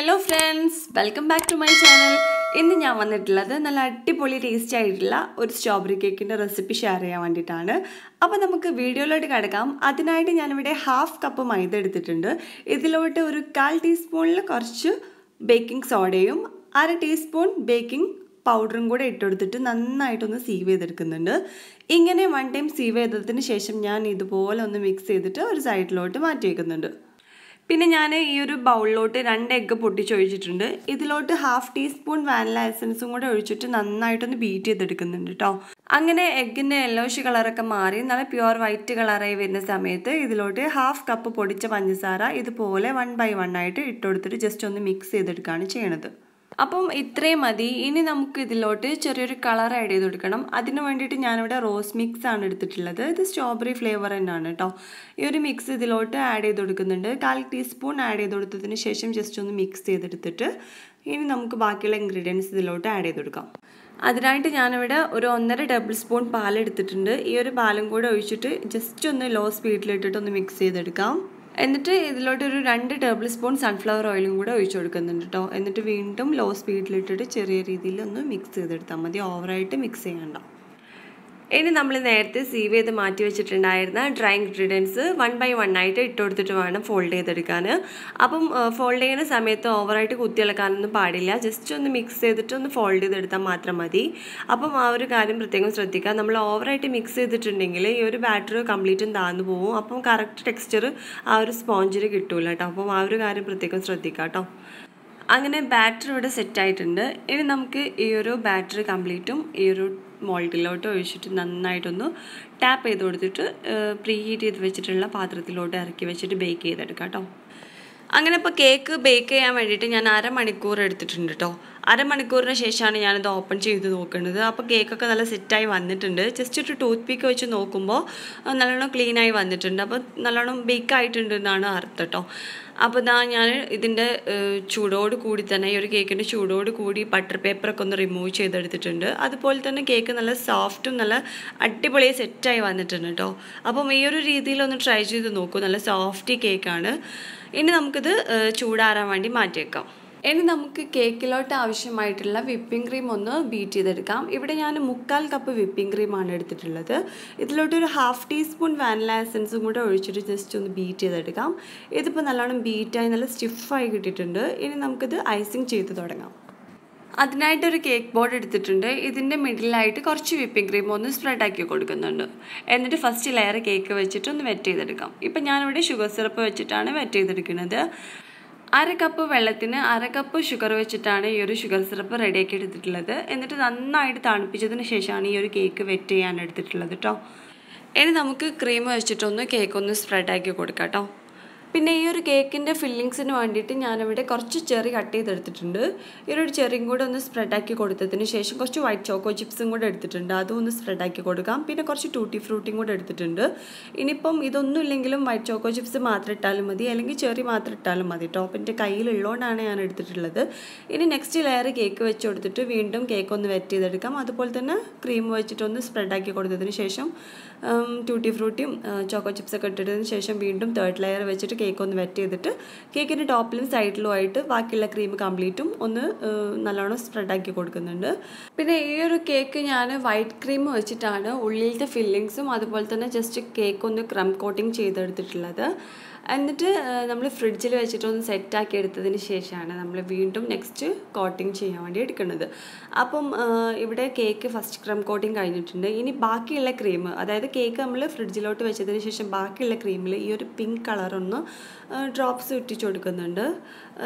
Hello friends welcome back to my channel ഇന്ന് ഞാൻ വന്നിട്ടുള്ളത് നല്ല അടിപൊളി ടേസ്റ്റ് ആയിട്ടുള്ള ഒരു സ്ട്രോബെറി കേക്കിന്റെ റെസിപ്പി ഷെയർ ചെയ്യാൻ വേണ്ടിയിട്ടാണ്. അപ്പോൾ നമുക്ക് വീഡിയോയിലോട്ട് കിടക്കാം. അതിനായിട്ട് ഞാനിവിടെ ഹാഫ് കപ്പ് മൈദ എടുത്തിട്ടുണ്ട്. ഇതിലോട്ട് ഒരു കാൽ ടീസ്പൂണിൽ കുറച്ച് ബേക്കിംഗ് സോഡയും അര ടീസ്പൂൺ ബേക്കിംഗ് പൗഡറും കൂടെ ഇട്ടെടുത്തിട്ട് നന്നായിട്ടൊന്ന് സീവ് ചെയ്തെടുക്കുന്നുണ്ട്. ഇങ്ങനെ വൺ ടൈം സീവ് ചെയ്തതിന് ശേഷം ഞാൻ ഇതുപോലെ ഒന്ന് മിക്സ് ചെയ്തിട്ട് ഒരു സൈഡിലോട്ട് മാറ്റി വയ്ക്കുന്നുണ്ട് പിന്നെ ഞാൻ ഈ ഒരു ബൗളിലോട്ട് രണ്ട് എഗ്ഗ് പൊട്ടിച്ചൊഴിച്ചിട്ടുണ്ട്. ഇതിലോട്ട് ഹാഫ് ടീസ്പൂൺ വാനില എസൻസും കൂടെ ഒഴിച്ചിട്ട് നന്നായിട്ടൊന്ന് ബീറ്റ് ചെയ്തെടുക്കുന്നുണ്ട് കേട്ടോ അങ്ങനെ എഗ്ഗിന്റെ യെല്ലോഷ് കളറൊക്കെ മാറി നല്ല പ്യുവർ വൈറ്റ് കളറായി വരുന്ന സമയത്ത് ഇതിലോട്ട് ഹാഫ് കപ്പ് പൊടിച്ച പഞ്ചസാര ഇതുപോലെ വൺ ബൈ വൺ ആയിട്ട് ഇട്ടുകൊടുത്തിട്ട് ജസ്റ്റ് ഒന്ന് മിക്സ് ചെയ്തെടുക്കുകയാണ് ചെയ്യണത്. അപ്പം ഇത്രയും മതി. ഇനി നമുക്ക് ഇതിലോട്ട് ചെറിയൊരു കളർ ആഡ് ചെയ്ത് കൊടുക്കണം. അതിന് വേണ്ടിയിട്ട് ഞാനിവിടെ റോസ് മിക്സ് ആണ് എടുത്തിട്ടുള്ളത്. ഇത് സ്ട്രോബെറി ഫ്ലേവർ തന്നെയാണ് കേട്ടോ ഈ ഒരു മിക്സ് ഇതിലോട്ട് ആഡ് ചെയ്ത് കൊടുക്കുന്നുണ്ട്. കാൽ ടീസ്പൂൺ ആഡ് ചെയ്ത് കൊടുത്തതിന് ശേഷം ജസ്റ്റ് ഒന്ന് മിക്സ് ചെയ്തെടുത്തിട്ട് ഇനി നമുക്ക് ബാക്കിയുള്ള ഇൻഗ്രീഡിയൻസ് ഇതിലോട്ട് ആഡ് ചെയ്ത് കൊടുക്കാം. അതിനായിട്ട് ഞാനിവിടെ ഒരു ഒന്നര ടേബിൾ സ്പൂൺ പാലെടുത്തിട്ടുണ്ട് ഈ ഒരു പാലും കൂടെ ഒഴിച്ചിട്ട് ജസ്റ്റ് ഒന്ന് ലോ സ്പീഡിലിട്ടിട്ട് ഒന്ന് മിക്സ് ചെയ്തെടുക്കാം. എന്നിട്ട് ഇതിലോട്ട് ഒരു രണ്ട് ടേബിൾ സ്പൂൺ സൺഫ്ലവർ ഓയിലും കൂടെ ഒഴിച്ചു കൊടുക്കുന്നുണ്ട് കേട്ടോ എന്നിട്ട് വീണ്ടും ലോ സ്പീഡിലിട്ടിട്ട് ചെറിയ രീതിയിൽ ഒന്ന് മിക്സ് ചെയ്തെടുത്താൽ മതി. ഓവറായിട്ട് മിക്സ് ചെയ്യണ്ട. ഇനി നമ്മൾ നേരത്തെ സീവ് ചെയ്ത് മാറ്റി വെച്ചിട്ടുണ്ടായിരുന്ന dry ingredients one by one ആയിട്ട് ഇട്ട് കൊടുത്തിട്ട് വേണം ഫോൾഡ് ചെയ്തെടുക്കാൻ. അപ്പം ഫോൾഡ് ചെയ്യുന്ന സമയത്ത് ഓവറായിട്ട് കുത്തിയിളക്കാനൊന്നും പാടില്ല. ജസ്റ്റ് ഒന്ന് മിക്സ് ചെയ്തിട്ട് ഒന്ന് ഫോൾഡ് ചെയ്തെടുത്താൽ മാത്രം മതി. അപ്പം ആ ഒരു കാര്യം പ്രത്യേകം ശ്രദ്ധിക്കുക. നമ്മൾ ഓവറായിട്ട് മിക്സ് ചെയ്തിട്ടുണ്ടെങ്കിൽ ഈ ഒരു ബാറ്റർ കംപ്ലീറ്റും താന്നു പോകും അപ്പം കറക്റ്റ് ടെക്സ്ചർ ആ ഒരു സ്പോഞ്ചിൽ കിട്ടൂല കേട്ടോ. അപ്പം ആ ഒരു കാര്യം പ്രത്യേകം ശ്രദ്ധിക്കുക കേട്ടോ. അങ്ങനെ ബാറ്റർ ഇവിടെ സെറ്റായിട്ടുണ്ട് ഇനി നമുക്ക് ഈ ഒരു ബാറ്ററി കംപ്ലീറ്റും ഈ ഒരു മോൾഡിലോട്ട് ഒഴിച്ചിട്ട് നന്നായിട്ടൊന്ന് ടാപ്പ് ചെയ്ത് കൊടുത്തിട്ട് പ്രീ ഹീറ്റ് ചെയ്ത് വെച്ചിട്ടുള്ള പാത്രത്തിലോട്ട് ഇറക്കി വെച്ചിട്ട് ബേക്ക് ചെയ്തെടുക്കാം കേട്ടോ. അങ്ങനെ ഇപ്പോൾ കേക്ക് ബേക്ക് ചെയ്യാൻ വേണ്ടിയിട്ട് ഞാൻ അരമണിക്കൂർ എടുത്തിട്ടുണ്ട് കേട്ടോ. അരമണിക്കൂറിന് ശേഷമാണ് ഞാനിത് ഓപ്പൺ ചെയ്ത് നോക്കുന്നത്. അപ്പോൾ കേക്കൊക്കെ നല്ല സെറ്റായി വന്നിട്ടുണ്ട്. ജസ്റ്റ് ഒരു ടൂത്ത് പീക്ക് വെച്ച് നോക്കുമ്പോൾ നല്ലോണം ക്ലീനായി വന്നിട്ടുണ്ട്. അപ്പോൾ നല്ലോണം ബേക്ക് ആയിട്ടുണ്ട് എന്നാണ് അർത്ഥം കേട്ടോ അപ്പോൾ ഇതാ ഞാൻ ഇതിന്റെ ചൂടോട് കൂടി തന്നെ ഈ ഒരു കേക്കിന്റെ ചൂടോട് കൂടി ബട്ടർ പേപ്പറൊക്കെ ഒന്ന് റിമൂവ് ചെയ്തെടുത്തിട്ടുണ്ട്. അതുപോലെ തന്നെ കേക്ക് നല്ല സോഫ്റ്റും നല്ല അടിപൊളിയായി സെറ്റായി വന്നിട്ടുണ്ട് കേട്ടോ അപ്പം ഈ ഒരു രീതിയിൽ ഒന്ന് ട്രൈ ചെയ്ത് നോക്കൂ. നല്ല സോഫ്റ്റി കേക്കാണ്. ഇനി നമുക്കിത് ചൂടാറാൻ വേണ്ടി മാറ്റിയേക്കാം. ഇനി നമുക്ക് കേക്കിലോട്ട് ആവശ്യമായിട്ടുള്ള വിപ്പിംഗ് ക്രീം ഒന്ന് ബീറ്റ് ചെയ്തെടുക്കാം. ഇവിടെ ഞാൻ മുക്കാൽ കപ്പ് വിപ്പിംഗ് ക്രീമാണ് എടുത്തിട്ടുള്ളത്. ഇതിലോട്ടൊരു ഹാഫ് ടീസ്പൂൺ വാനില എസൻസും കൂടെ ഒഴിച്ചിട്ട് ജസ്റ്റ് ഒന്ന് ബീറ്റ് ചെയ്തെടുക്കാം. ഇതിപ്പോൾ നല്ലോണം ബീറ്റായി നല്ല സ്റ്റിഫായി കിട്ടിയിട്ടുണ്ട്. ഇനി നമുക്കിത് ഐസിങ് ചെയ്ത് തുടങ്ങാം. അതിനായിട്ടൊരു കേക്ക് ബോർഡ് എടുത്തിട്ടുണ്ട്. ഇതിന്റെ മിഡിലായിട്ട് കുറച്ച് വിപ്പിംഗ് ക്രീം ഒന്ന് സ്പ്രെഡ് ആക്കി കൊടുക്കുന്നുണ്ട്. എന്നിട്ട് ഫസ്റ്റ് ലെയർ കേക്ക് വെച്ചിട്ട് ഒന്ന് വെറ്റ് ചെയ്തെടുക്കാം. ഇപ്പം ഞാനിവിടെ ഷുഗർ സിറപ്പ് വെച്ചിട്ടാണ് വെറ്റ് ചെയ്തെടുക്കുന്നത്. അര കപ്പ് വെള്ളത്തിന് അര കപ്പ് ഷുഗർ വെച്ചിട്ടാണ് ഈ ഒരു ഷുഗർ സിറപ്പ് റെഡിയാക്കി എടുത്തിട്ടുള്ളത്. എന്നിട്ട് നന്നായിട്ട് തണുപ്പിച്ചതിന് ശേഷമാണ് ഈ ഒരു കേക്ക് വെറ്റ് ചെയ്യാൻ എടുത്തിട്ടുള്ളത് കേട്ടോ ഇനി നമുക്ക് ക്രീം വെച്ചിട്ടൊന്ന് കേക്ക് ഒന്ന് സ്പ്രെഡാക്കി കൊടുക്കാം കേട്ടോ പിന്നെ ഈ ഒരു കേക്കിന്റെ ഫില്ലിങ്സിന് വേണ്ടിയിട്ട് ഞാനിവിടെ കുറച്ച് ചെറി കട്ട് ചെയ്തെടുത്തിട്ടുണ്ട്. ഈ ഒരു ചെറിയും കൂടെ ഒന്ന് സ്പ്രെഡാക്കി കൊടുത്തതിന് ശേഷം കുറച്ച് വൈറ്റ് ചോക്കോ ചിപ്സും കൂടെ എടുത്തിട്ടുണ്ട്. അതും ഒന്ന് സ്പ്രെഡാക്കി കൊടുക്കാം. പിന്നെ കുറച്ച് ടൂട്ടി ഫ്രൂട്ടിയും കൂടെ എടുത്തിട്ടുണ്ട്. ഇനിയിപ്പം ഇതൊന്നും ഇല്ലെങ്കിലും വൈറ്റ് ചോക്കോ ചിപ്സ് മാത്രം ഇട്ടാലും മതി. അല്ലെങ്കിൽ ചെറി മാത്രം ഇട്ടാലും മതി. ടോപ്പിന്റെ കയ്യിലുള്ളതുകൊണ്ടാണ് ഞാൻ എടുത്തിട്ടുള്ളത്. ഇനി നെക്സ്റ്റ് ലെയർ കേക്ക് വെച്ച് കൊടുത്തിട്ട് വീണ്ടും കേക്ക് ഒന്ന് വെറ്റ് ചെയ്തെടുക്കാം. അതുപോലെ തന്നെ ക്രീം വെച്ചിട്ടൊന്ന് സ്പ്രെഡാക്കി കൊടുത്തതിന് ശേഷം ടൂട്ടി ഫ്രൂട്ടിയും ചോക്കോ ചിപ്സൊക്കെ ഇട്ടിട്ടതിന് ശേഷം വീണ്ടും തേർഡ് ലെയർ വെച്ചിട്ട് കേക്ക് ഒന്ന് വെറ്റ് ചെയ്തിട്ട് കേക്കിന്റെ ടോപ്പിലും സൈഡിലും ആയിട്ട് ബാക്കിയുള്ള ക്രീം കംപ്ലീറ്റും ഒന്ന് നല്ലോണം സ്പ്രെഡാക്കി കൊടുക്കുന്നുണ്ട്. പിന്നെ ഈ ഒരു കേക്ക് ഞാൻ വൈറ്റ് ക്രീം വെച്ചിട്ടാണ് ഉള്ളിലത്തെ ഫില്ലിങ്സും അതുപോലെ തന്നെ ജസ്റ്റ് കേക്ക് ഒന്ന് ക്രം കോട്ടിങ് ചെയ്തെടുത്തിട്ടുള്ളത്. എന്നിട്ട് നമ്മൾ ഫ്രിഡ്ജിൽ വെച്ചിട്ടൊന്ന് സെറ്റാക്കി എടുത്തതിന് ശേഷമാണ് നമ്മൾ വീണ്ടും നെക്സ്റ്റ് കോട്ടിങ് ചെയ്യാൻ വേണ്ടി എടുക്കുന്നത്. അപ്പം ഇവിടെ കേക്ക് ഫസ്റ്റ് ക്രം കോട്ടിങ് കഴിഞ്ഞിട്ടുണ്ട്. ഇനി ബാക്കിയുള്ള ക്രീം അതായത് കേക്ക് നമ്മൾ ഫ്രിഡ്ജിലോട്ട് വെച്ചതിന് ശേഷം ബാക്കിയുള്ള ക്രീമിൽ ഈ ഒരു പിങ്ക് കളറൊന്ന് ഡ്രോപ്സ് ഇട്ടിച്ചു കൊടുക്കുന്നുണ്ട്.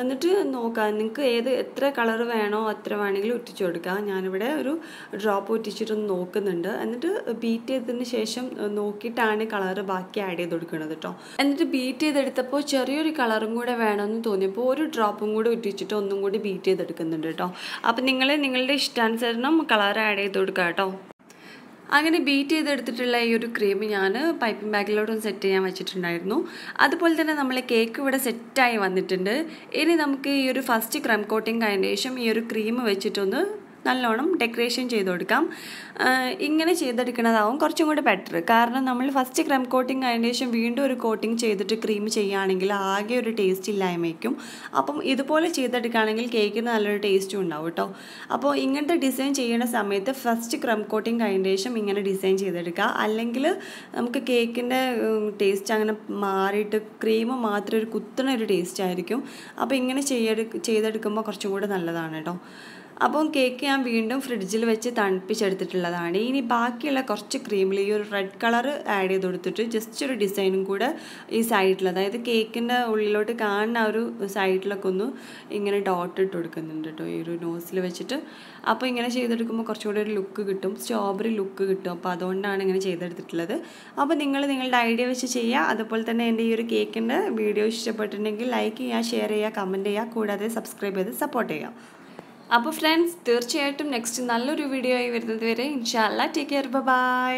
എന്നിട്ട് നോക്കാം നിങ്ങൾക്ക് ഏത് എത്ര കളർ വേണോ അത്ര വേണമെങ്കിലും ഉറ്റിച്ചു കൊടുക്കാം. ഞാനിവിടെ ഒരു ഡ്രോപ്പ് ഒറ്റിച്ചിട്ടൊന്ന് നോക്കുന്നുണ്ട്. എന്നിട്ട് ബീറ്റ് ചെയ്തതിന് ശേഷം നോക്കിയിട്ടാണ് കളർ ബാക്കി ആഡ് ചെയ്ത് കൊടുക്കുന്നത് കേട്ടോ എന്നിട്ട് ബീറ്റ് ചെയ്തെടുത്തപ്പോൾ ചെറിയൊരു കളറും കൂടെ വേണമെന്ന് തോന്നിയപ്പോൾ ഒരു ഡ്രോപ്പും കൂടെ ഇട്ടിച്ചിട്ട് ഒന്നും കൂടി ബീറ്റ് ചെയ്തെടുക്കുന്നുണ്ട് കേട്ടോ. അപ്പോൾ നിങ്ങൾ നിങ്ങളുടെ ഇഷ്ടാനുസരണം കളർ ആഡ് ചെയ്ത് കൊടുക്കുക കേട്ടോ. അങ്ങനെ ബീറ്റ് ചെയ്തെടുത്തിട്ടുള്ള ഈ ഒരു ക്രീം ഞാൻ പൈപ്പിംഗ് ബാഗിലോട്ടും സെറ്റ് ചെയ്യാൻ വെച്ചിട്ടുണ്ടായിരുന്നു. അതുപോലെ തന്നെ നമ്മൾ കേക്ക് ഇവിടെ സെറ്റായി വന്നിട്ടുണ്ട്. ഇനി നമുക്ക് ഈ ഒരു ഫസ്റ്റ് ക്രം കോട്ടിങ് കഴിഞ്ഞ ശേഷം ഈ ഒരു ക്രീം വെച്ചിട്ടൊന്ന് നല്ലോണം ഡെക്കറേഷൻ ചെയ്ത് കൊടുക്കാം ഇങ്ങനെ ചെയ്തെടുക്കുന്നതാവും കുറച്ചും കൂടി ബെറ്റർ കാരണം നമ്മൾ ഫസ്റ്റ് ക്രം കോട്ടിങ് അതിന് ശേഷം വീണ്ടും ഒരു കോട്ടിങ് ചെയ്തിട്ട് ക്രീം ചെയ്യുകയാണെങ്കിൽ ആകെ ഒരു ടേസ്റ്റ് ഇല്ലായ്മയ്ക്കും. അപ്പം ഇതുപോലെ ചെയ്തെടുക്കുകയാണെങ്കിൽ കേക്കിന് നല്ലൊരു ടേസ്റ്റും ഉണ്ടാവും കേട്ടോ അപ്പോൾ ഇങ്ങനത്തെ ഡിസൈൻ ചെയ്യുന്ന സമയത്ത് ഫസ്റ്റ് ക്രം കോട്ടിങ് കഴിഞ്ഞ ശേഷം ഇങ്ങനെ ഡിസൈൻ ചെയ്തെടുക്കുക. അല്ലെങ്കിൽ നമുക്ക് കേക്കിന്റെ ടേസ്റ്റ് അങ്ങനെ മാറിയിട്ട് ക്രീം മാത്രം ഒരു കുത്തണ ഒരു ടേസ്റ്റ് ആയിരിക്കും. അപ്പോൾ ഇങ്ങനെ ചെയ്തെടുക്കുമ്പോൾ കുറച്ചും കൂടെ നല്ലതാണ് കേട്ടോ അപ്പം കേക്ക് ഞാൻ വീണ്ടും ഫ്രിഡ്ജിൽ വെച്ച് തണുപ്പിച്ചെടുത്തിട്ടുള്ളതാണ്. ഇനി ബാക്കിയുള്ള കുറച്ച് ക്രീമിൽ ഈ ഒരു റെഡ് കളർ ആഡ് ചെയ്ത് കൊടുത്തിട്ട് ജസ്റ്റ് ഒരു ഡിസൈനും കൂടെ ഈ സൈഡിൽ അതായത് കേക്കിന്റെ ഉള്ളിലോട്ട് കാണുന്ന ഒരു സൈഡിലൊക്കെ ഒന്ന് ഇങ്ങനെ ഡോട്ട് ഇട്ട് കൊടുക്കുന്നുണ്ട് കേട്ടോ ഈ ഒരു നോസിൽ വെച്ചിട്ട്. അപ്പോൾ ഇങ്ങനെ ചെയ്തെടുക്കുമ്പോൾ കുറച്ചുകൂടി ഒരു ലുക്ക് കിട്ടും. സ്ട്രോബെറി ലുക്ക് കിട്ടും. അപ്പോൾ അതുകൊണ്ടാണ് ഇങ്ങനെ ചെയ്തെടുത്തിട്ടുള്ളത്. അപ്പോൾ നിങ്ങൾ നിങ്ങളുടെ ഐഡിയ വെച്ച് ചെയ്യുക. അതുപോലെ തന്നെ എന്റെ ഈ ഒരു കേക്കിന്റെ വീഡിയോ ഇഷ്ടപ്പെട്ടിട്ടുണ്ടെങ്കിൽ ലൈക്ക് ചെയ്യുക ഷെയർ ചെയ്യുക കമന്റ് ചെയ്യുക. കൂടാതെ സബ്സ്ക്രൈബ് ചെയ്ത് സപ്പോർട്ട് ചെയ്യുക. അപ്പോൾ ഫ്രണ്ട്സ് തീർച്ചയായിട്ടും നെക്സ്റ്റ് നല്ലൊരു വീഡിയോ ആയി വരുന്നത് വരെ. ഇൻഷാല്ല ടേക്ക് കെയർ ബൈ